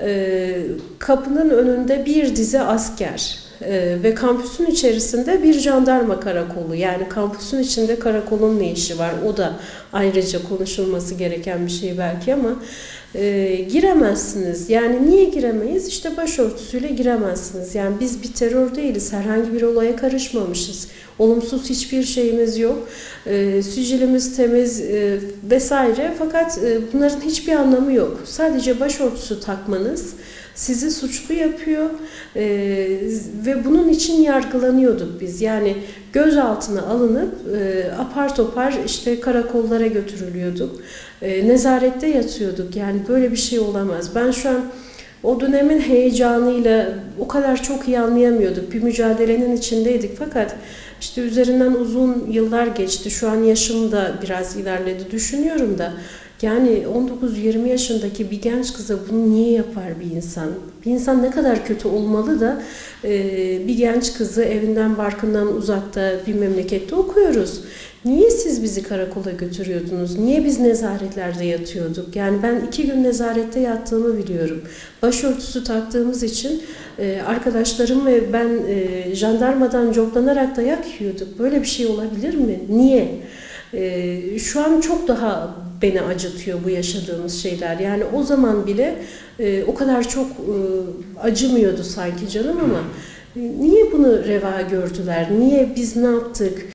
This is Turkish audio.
e, kapının önünde bir dizi asker e, ve kampüsün içerisinde bir jandarma karakolu. Yani kampüsün içinde karakolun ne işi var? O da ayrıca konuşulması gereken bir şey belki ama e, giremezsiniz. Yani niye giremeyiz? İşte başörtüsüyle giremezsiniz. Yani biz bir terör değiliz. Herhangi bir olaya karışmamışız. Olumsuz hiçbir şeyimiz yok. E, sicilimiz temiz e, vesaire. Fakat e, bunların hiçbir anlamı yok. Sadece başörtüsü takmanız sizi suçlu yapıyor e, ve bunun için yargılanıyorduk biz. Yani gözaltına alınıp e, apar topar işte karakollara götürülüyorduk. E, nezarette yatıyorduk. Yani böyle bir şey olamaz. Ben şu an o dönemin heyecanıyla o kadar çok iyi anlayamıyorduk. Bir mücadelenin içindeydik fakat işte üzerinden uzun yıllar geçti. Şu an yaşım da biraz ilerledi düşünüyorum da. Yani 19-20 yaşındaki bir genç kıza bunu niye yapar bir insan? Bir insan ne kadar kötü olmalı da e, bir genç kızı evinden barkından uzakta bir memlekette okuyoruz. Niye siz bizi karakola götürüyordunuz? Niye biz nezaretlerde yatıyorduk? Yani ben iki gün nezarette yattığımı biliyorum. Başörtüsü taktığımız için e, arkadaşlarım ve ben e, jandarmadan coplanarak dayak yiyorduk. Böyle bir şey olabilir mi? Niye? E, şu an çok daha beni acıtıyor bu yaşadığımız şeyler. Yani o zaman bile e, o kadar çok e, acımıyordu sanki canım ama niye bunu reva gördüler? Niye biz ne yaptık?